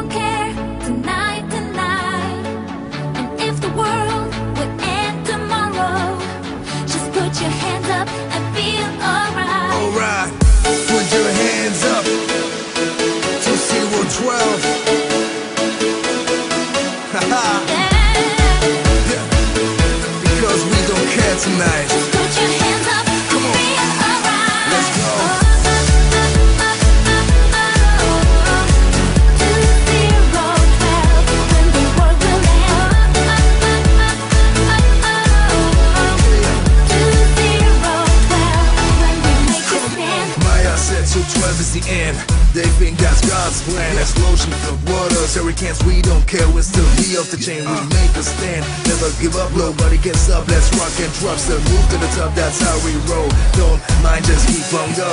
okay 212 the end. They think that's God's plan. Explosion of waters, hurricanes, we don't care. We're still the off the chain. We make a stand. Never give up, nobody gets up. Let's rock and drop, still move to the top. That's how we roll. Don't mind, just keep on go.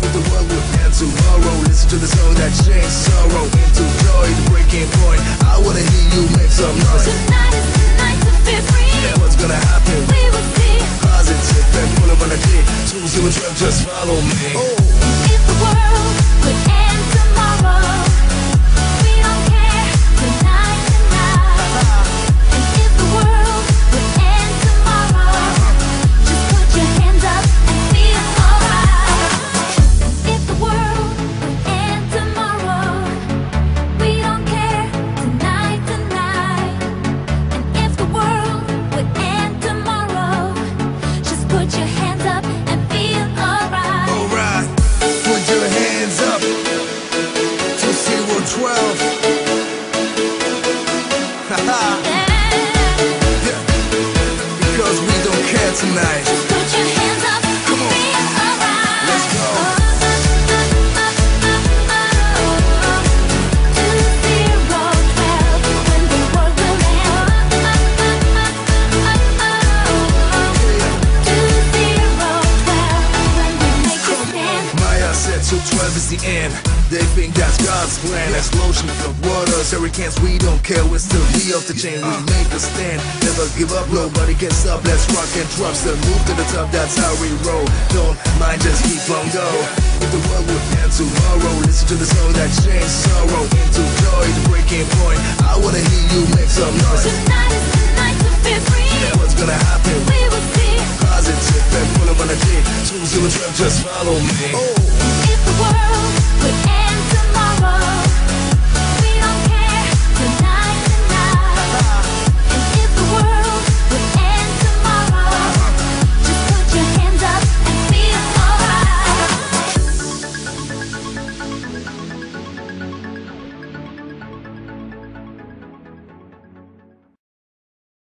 If the world will end tomorrow, listen to the song that changed sorrow into joy. The breaking point. I wanna hear you make some noise. Tonight is the night to be free. Yeah, what's gonna happen? We will see Positive and full of energy. Choose your trip, just follow me. if tonight. Maya said 212 is the end. They think that's God's plan. Explosion of waters, hurricanes, we don't care. We're still the off the chain. We make a stand. Never give up, nobody gets up. Let's rock and drop, still move to the top. That's how we roll. Don't mind, just keep on go. If the world would end tomorrow, listen to the song that changed sorrow into joy. The breaking point. I wanna hear you make some noise. Tonight is the night to be free. Yeah, what's gonna happen? We will see Positive and full of energy. Choose your trip, just follow me. if the world